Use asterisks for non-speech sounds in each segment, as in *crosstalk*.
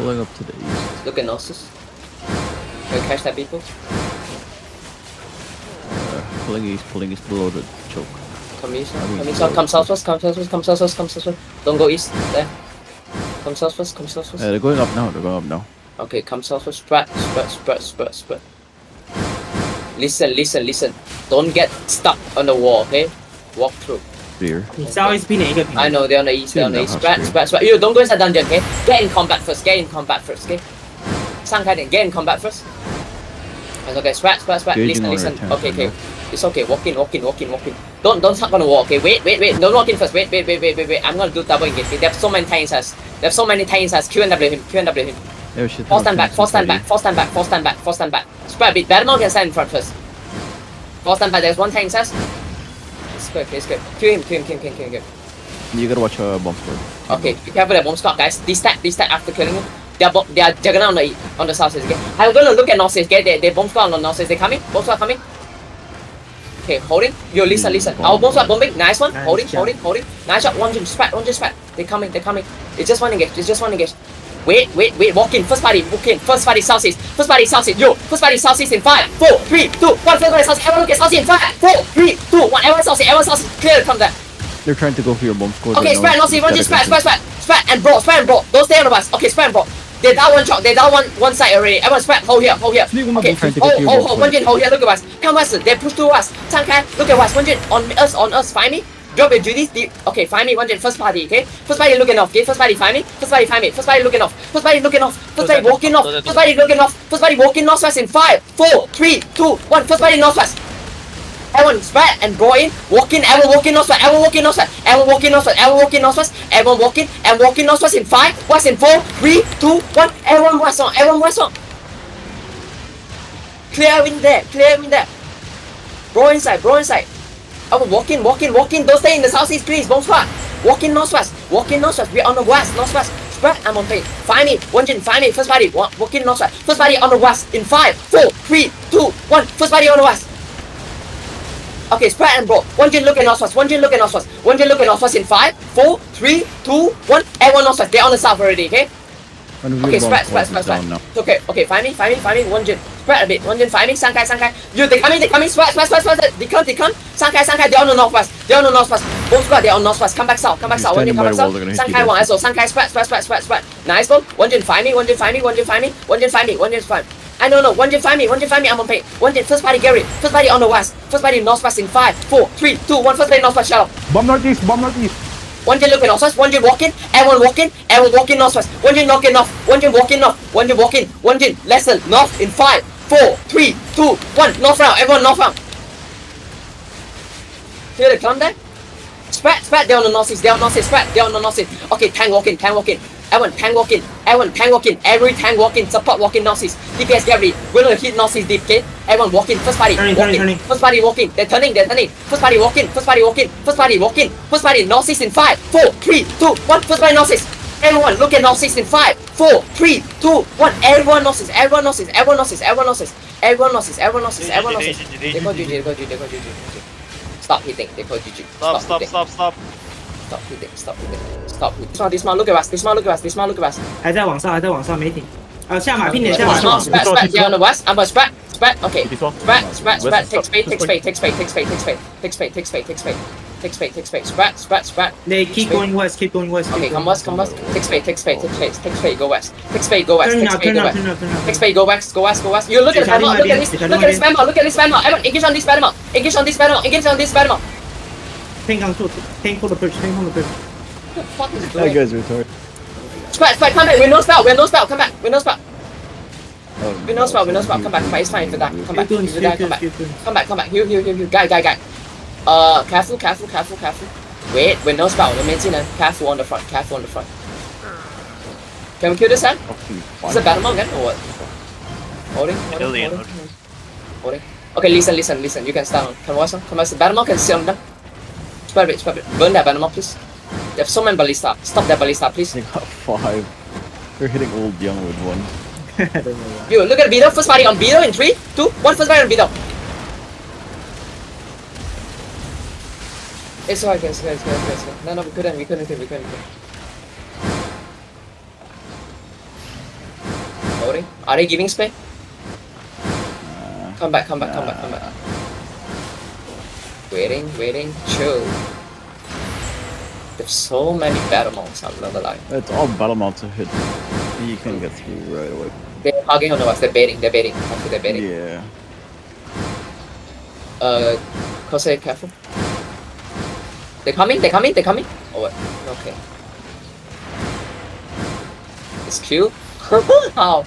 Pulling up to the east. Look at Gnosis. Can you catch that people? Uh, pulling east, pulling east below the choke. Come east, I mean, come east, come southwest, come southwest, come southwest, come southwest. Don't go east, there. Come southwest, come southwest. Uh, they're going up now, they're going up now. Okay, come southwest, spread, spread, spread, spread, spread. Listen, listen, listen. Don't get stuck on the wall, okay? Walk through dear. He's always been a good I know, they're on the east, they're on the east. Spread, spread, spread. Yo, don't go inside dungeon, okay? Get in combat first, get in combat first, okay? Sankai, get in combat first. It's okay, spread, spread, spread. Listen, listen. Okay, okay. It's okay, walk in, walk in, walk in, walk in. Don't, don't start going to walk. okay? Wait, wait, wait. Don't walk in first. Wait, wait, wait, wait, wait, wait. I'm gonna do double engage. They have so many titans us. They have so many titans us. Q and W him, Q and W him. Four stand back, four stand back, four stand back, four stand back, four stand back. Spread a bit. Better not get sent in front first. Four stand back, there's one tank says. It's good, it's good. Kill him, kill him, kill him, kill him, kill him. Kill him. You gotta watch uh, bomb squad. Okay, be careful that bomb squad, guys. This stack, this stack after killing him. They are, they are juggernaut on the on the south side. Okay, I'm gonna look at north side. Okay, they they bomb squad on the north side. They coming. Bomb squad coming. Okay, holding. Yo, listen, listen. Our bomb squad bombing. Nice one. Nice Holding, job. holding, holding. Nice shot. One jump spread. One jump spread. They coming. They coming. It's just one engage. It's just one engage. Wait, wait, wait. Walk in. First party. Walk in. First party southeast. First party southeast. Yo, first party southeast in five, four, three, two, one. First party southeast. Everyone look at southeast in five, four, three, two, one. Everyone southeast. Everyone southeast. Clear from there. They're trying to go for your bomb squad. Okay, spread, no, see, one just spread, spread, spread, spread, and bro, spread and bro. Don't stay on the bus. Okay, spread and bro. They down one shot, they down one one side already. Everyone spread, hold here, hold here. Sneak one more Okay, ball trying to hold, get to your hold, hold, squad. jin, hold here, look at us. Come us, they push to us. Sang Kai, look at us, one Gin, on us, on us, find me. Drop duties, deep. Okay, find me, one Gin, first party, okay? First party looking off, okay? First party find me, first party find me, first party looking off, first party looking off, first party walking off, first party looking off, first party walking northwest in five, four, three, two, one, first party northwest. Everyone spread and go in, walk in, everyone walking northwest, everyone walking northwest, everyone walking northwest, everyone walking northwest, everyone walking and walking northwest in five, west in four, three, two, one, everyone west on, everyone west on. Clear in there, clear in there. Bro inside, bro inside. Everyone walk in, walk in, walk in, don't stay in the southeast please, squad. Walk in northwest, walk in northwest, we're on the west, northwest. Spread, I'm on page. Find me, one Gin, find me, first party, walk, walk in northwest. First party on the west in five, four, three, two, one, first party on the west. Okay, spread and bro. One Gin look at northwest. One Gin look at northwest. One Gin look at northwest in five, four, three, two, one. Everyone northwest. They're on the south already. Okay. One of your Okay, spread, spread, spread, spread. now. Okay, okay. Find me, find me, find me. One Gin. Spread a bit. One Gin, find me. Sankai, Sankai. You, they coming, they coming. Spread, spread, spread, spread. They come, they come. Sankai, Sankai. They're on the northwest. They're on the northwest. Both squad. They're on northwest. Come back south. Come back You're south. One Gin, standing come back south. wall, they're gonna hit you Sankai, one. So Sankai, spread, spread, spread, spread, spread. Nice one. One Gin, find me. One Gin, find me. One Gin, find me. One Gin, find me. One Gin, find. I don't know. One Gin, find me. One Gin, find me. I'm on pay. One Gin, first party, Gary. First party on the west. First party northwest in five, four, three, two, one. First party northwest. Shut up. Bomb northeast, bomb northeast. One Gin looking northwest, one Gin walking, everyone walking, everyone walking northwest, one Gin knocking north, one Gin walking north, one Gin walking, one Gin lesson north in five, four, three, two, one, north round, everyone north round. Hear the climb there? Spread, spread, on the northeast, they're on the northeast, spread, on the northeast. Okay, tank walking, tank walking. Everyone tank walking, everyone tank walking, every tank walking, support walking northeast. DPS get ready, we're gonna hit northeast deep, okay? Everyone walking, first party, Turning, walking, turning, turning. first party walking, they're turning, they're turning. First party walking, first party walking, first party walking, first party northeast in five, four, three, two, one, first party northeast. Everyone look at northeast in five, four, three, two, one. Everyone northeast, everyone northeast, everyone northeast, everyone northeast, everyone northeast, everyone northeast, everyone northeast. They call GG, they call GG, they call GG. Stop hitting, they call GG. Stop, stop, hitting. stop, stop. Stop hitting, stop hitting, stop hitting. Dismount, dismount, look at us, dismount, look at us, dismount, look at us. 还在往上，还在往上，没停。呃，下马拼点，下马 Dismount, 上。 spread, spread, they're on the west. I'm gonna spread, spread, okay. This one. Spread, spread, spread, West, take spade, stop. take spade, take spade, take spade, take spade, take spade, take spade, take spade, take spade, take spade, spread, spread, spread. They keep going west, keep going west. Okay, keep come going west, come west. Take spade, take spade, take spade, take spade, go west. Take spade, go west. Turn Take up, spade, turn go up, west. turn up, turn up. Take spade, go west, go west, go west. You look at this Charlie battle, look at Martin, this, Charlie look at this Martin. battle, look at this battle. Everyone, engage on this battle, engage on this battle, engage on this battle. Tank on foot, tank for the push, tank for the push. What the fuck is That doing? guy's retarded. Spread, spread, come back. We no spell, we no spell. Come back, we no spell. Oh, We no spell, we no spell. Come back, come back. It's fine if you die. Come back, Keep doing, if you die, come back. keep doing. Come back, come back. Heal, heal, heal, heal. Guy, guy, guy. Uh, careful, careful, careful, careful. Wait, we no spell. We maintain a careful on the front, careful on the front. Can we kill this hand? Is it battle mode again or what? Holding, holding, holding, holding. Okay, listen, listen, listen. You can stand on. Come on, come on. Battle mode can sit on them. Spread a bit, spread a bit. Burn that battle please. They have so many ballista. Stop that ballista, please. They got five. They're hitting old young with one. I don't know why. You look at the beetle. First party on beetle in three, two, one. First party on beetle. It's alright, guys, guys, guys, guys. guys. No, no, we couldn't, we couldn't, we couldn't, we couldn't. Are they giving? Nah. Come back, come back, come back, come back. Waiting, waiting, chill. There's so many battle I'm not gonna lie. It's all battle mounts to hit. You can get through right away. They're hugging on the west, they're baiting, they're baiting. Actually, they're baiting. Yeah. Uh, Kose, careful. They're coming, they're coming, they're coming. Oh, what? Okay. It's Q. *laughs* How?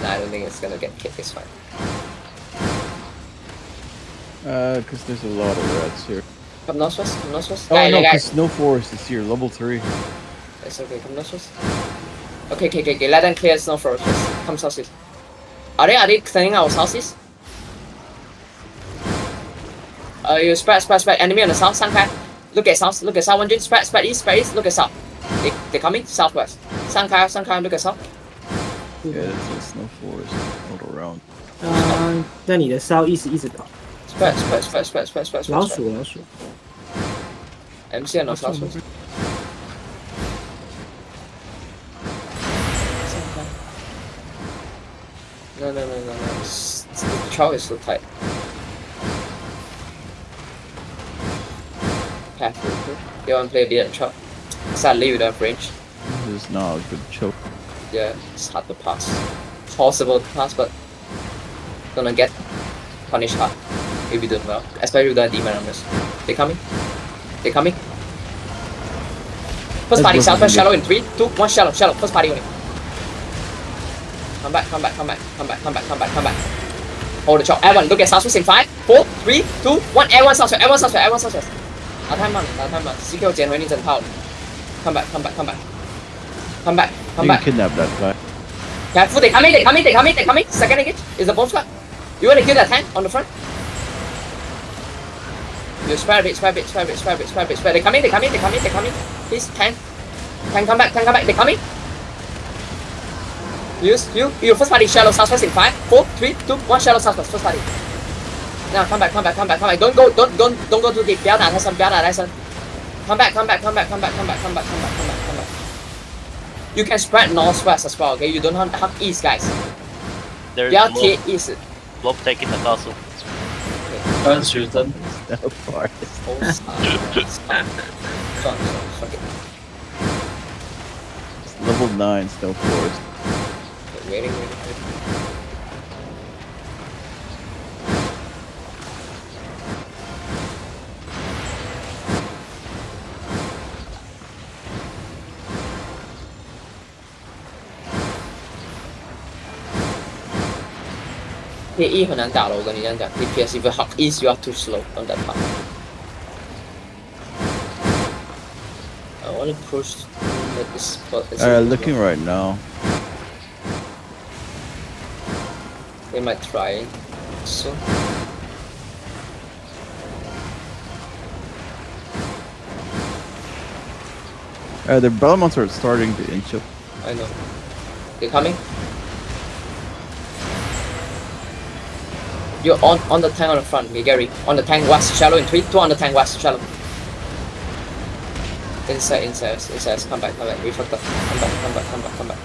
Nah, I don't think it's gonna get kicked. It's fine. Uh, because there's a lot of rats here. Come nossos, come nossos. Oh, Dale, no, because no Forest is here, level 3. It's okay, come nossos. Okay, okay, okay, okay, let them clear Snow Forest. Come southeast. Are they, are they clearing our southeast? Uh, you spread, spread, spread. Enemy on the south, Sankai. Look at south, look at south. One Gin, spread, spread east, spread east. Look at south. They, they coming southwest. Sankai, Sankai, look at south. Yeah, it's a snow forest all around. Uh, 那你的 south east 一直到。Spec, spec, spec, spec, spec, spec, spec. 老鼠，老鼠。M 线了，老鼠。No, no, no, no, no. The chow is so tight. Path You want to play the chow? Sadly, you don't have range. is not a good choke. Yeah, it's hard to pass. Possible to pass, but gonna get punished hard if you do well. Especially with the demon armors. They coming? They coming? First Let's party, go for southwest the- shallow in three, two, one shallow, shallow. First party only. Come back, come back, come back, come back, come back, come back, come back. Hold the chop. Everyone, look at southwest in five, four, three, two, one. Everyone southwest, everyone southwest, everyone southwest. 打太慢了，打太慢了，CQ 捡回你整套了。Come back, come back, come back. Come back, come You back. can kidnap that guy. Careful, they coming, they coming, they coming, they coming. Second engage is the bomb squad. You wanna kill that tank on the front? You spare it, spare it, spare it, spare it, spare it, spare it. They coming, they coming, they coming, they coming. Please, can. Can come back, can come back, they coming. Use, you, you first party shallow south first in 5, 4, 3, 2, 1 shallow south first, first party. Now come back, come back, come back, come back. Don't go, don't, don't, don't go too deep. Bell down, Tyson, bell down, Tyson. Come back, come back, come back, come back, come back, come back, come back, come back, come back. You can spread northwest as well, okay? You don't have, to have east, guys. There's Bell Blob. East. Blob taking the castle. Uncertain. No part. Level 9 snow forest. Waiting, waiting, waiting. PE 很难打了，我跟你这样讲，DPS if you hug east you are too slow on that part. I want to push let this spot. this Uh, is- looking right now. They might try soon. Uh, the battle mounts are starting to inch up. I know. They're coming. You're on on the tank on the front, Gary. On the tank west, shallow in three, two on the tank west, shallow. Inside, inside, inside. Come back, come back. We fucked up. Come back, come back, come back, come back.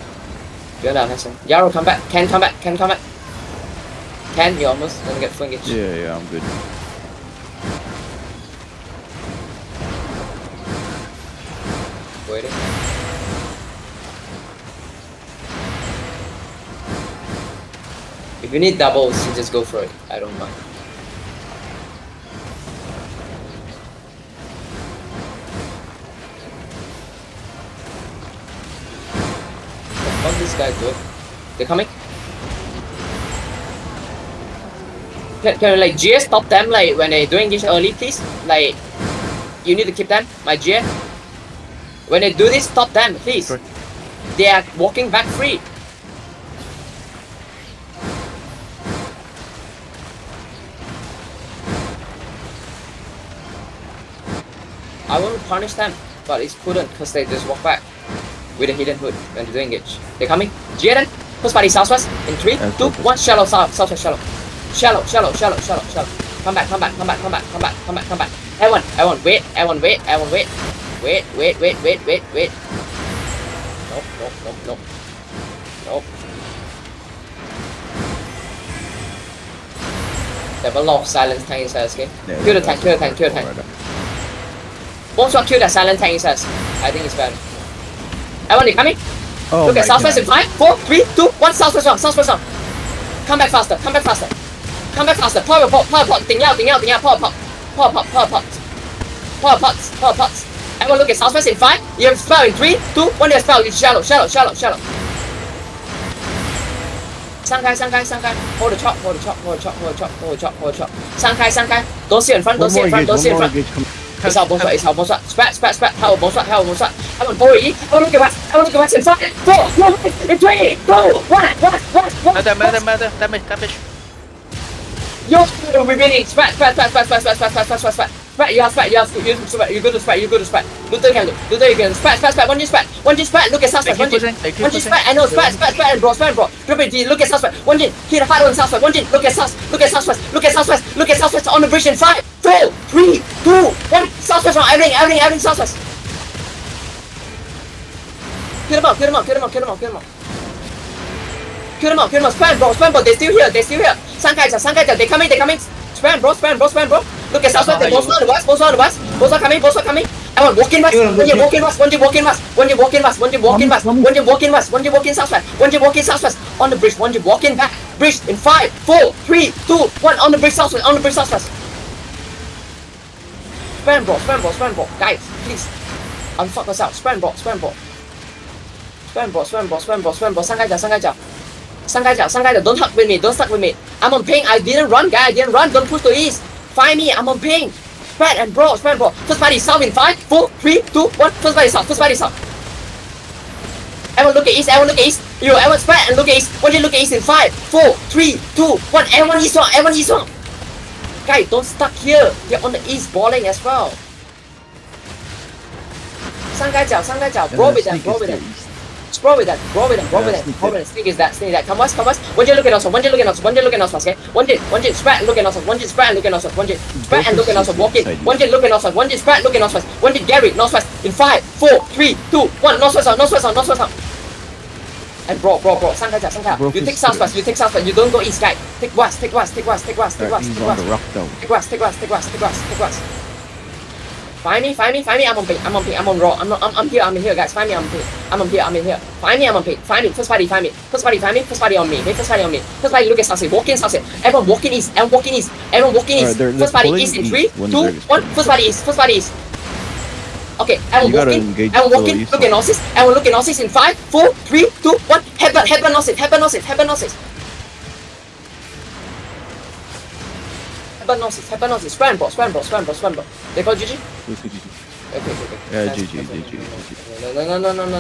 You're down, Hassan. Yarrow, come back. Ken, come back. Ken, come back. Ken, you're almost gonna get full engage. Yeah, yeah, I'm good. Waiting. If you need doubles, you just go for it. I don't mind. Fuck this guy doing? They're coming? Can, can like GS stop them like when they doing this early please? Like you need to keep them, my GS. When they do this, stop them, please. They are walking back free. I want to punish them, but it's couldn't because they just walk back with a hidden hood when they do engage. They're coming. Jaden, push party southwest in three, okay. two, one. Shallow south, southwest shallow. Shallow, shallow, shallow, shallow, shallow. Come back, come back, come back, come back, come back, come back, come back. Everyone, everyone, wait, everyone, wait, everyone, wait. Wait, wait, wait, wait, wait, wait. Nope, nope, nope, nope. Nope. They have a lot of silence tank inside this game. Yeah, kill the tank, kill the tank, kill the tank. Won't kill that silent tank, he says. I think it's bad. Everyone, coming? Oh Look at southwest in 5, 4, 3, 2, 1, southwest 1, southwest 1. Come back faster, come back faster. Come back faster, pour your pot, pour ding out, ding out, ding out, pour a pot. Pour a pot, pour a pot. Pour a pot, pour a. Everyone look at southwest in 5, you have spell in 3, 2, 1, you have spell, in shallow, shallow, shallow, shallow. 散开，散开，散开！Hold the chop, hold the chop, hold the chop, hold the chop, hold the chop, hold the chop. 散开，散开，多线分，多线分，多线分。Front, don't engage, sit in one more front. engage. Come. It's our bonus, it's our bonus. Spread, spread, spread. How bonus, how bonus. I'm on forward. I'm look at what. I'm look at what's in five, four, one, three, two, one, one, one, one. Matter, matter, matter. Damage, damage. Yo, we're winning. Spread, spread, spread, spread, spread, spread, spread, spread, spread, spread, spread. You have spread, you have you spread, you go to spread, you go to spread. Luther can do. Luther you can spread, spread, spread. One G spread, one G spread. Look at suspect. One G, pushing, they keep one G spread. I know spread, spread, spread, and bro, spread, bro. Triple D. Look at suspect. One G. Hit hard on suspect. One G. Look at sus. Look at suspect. Look at suspect. Look at suspect on the bridge in five, four, three, two, one. Suspect on everything, everything, everything. Suspect. Kill them out, kill them out, kill them out, kill them out, kill them out. Kill them out, kill them out. Spam, bro, spam, bro. They still here, they still here. 三盖角，三盖角，they coming, they coming. Spam, bro, spam, bro, spam, bro. Look at Southwest, they both on the west, both on the west, both are coming, both are coming. Everyone walk in west, one you walk in west, one you walk in west, one you walk in west, one you walk in west, one you walk in west, one you walk in southwest, one you walk in southwest. On the bridge, one you walk in back. Bridge in five, four, three, two, one. On the bridge southwest, on the bridge southwest. Spam, bro, spam, bro, spam, bro. Guys, please. Unfuck us out. Spam, bro, spam, bro. Spam, bro, spam, bro, spam, bro, spam, bro. 三盖角，三盖角。三盖角，三盖角，don't hug with me, don't stuck with me. I'm on ping, I didn't run, guy, I didn't run, don't push to east. Find me, I'm on ping. Spread and bro, spread bro. First party south in five, four, three, two, one. First party south, first party south. Everyone look at east, everyone look at east. You, everyone spread and look at east. One you look at east in five, four, three, two, one. Everyone east one, everyone east one. Guy, don't stuck here. You're on the east balling as well. 三盖角，三盖角 And bro the with them, sneak bro is with there them. east. Bro with that, bro with that, bro Yeah, with that, sneak bro it. with that. Sneak is that, sneak that. Come west, come west. One J look at us, one J look at us, one J look at us, okay? One J, one J spread, look at us, one J spread, look at us, one J spread and look at us, walk in. One J look at us, one J spread, look at us, one J Gary, northwest in five, four, three, two, one. Northwest out, northwest out, northwest out. And bro, bro, bro, Sanka jab, Sanka. Bro, you take south west, you take south west, you don't go east, guy. Take west, take west, take west, take west, take west, take west. Take west, take west, take west, take west, take west. Find me, find me, find me. I'm on pit, I'm on pit, I'm on raw. I'm not, I'm, I'm here, I'm here, guys. Find me, I'm on pit. I'm on here. I'm in here. Find me, I'm on pit. Find me, first party, find me. First party, find me. First party on me. First party on me. First party, look at sunset. Walk in sunset. Everyone walking east. Everyone walking east. Everyone walking east. First party east in three, two, one. First party east. First party east. Okay, I'm you walk. I'm walking. Look at Gnosis. I will look at Gnosis in 5, 4, 3, 2, 1. Headbutt, headbutt Gnosis, headbutt Gnosis, headbutt Gnosis. Headbutt Gnosis, headbutt Gnosis. Run boss, run boss, run boss, run boss. They call GG? Okay, okay, okay. Yeah, GG, GG, GG. No, no, no, no, no.